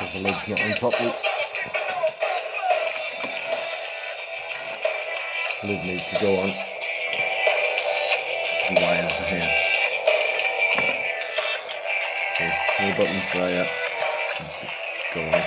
because the leg's not on properly. Lid needs to go on. The wires are here. So, no buttons there yet. Just go on.